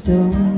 stone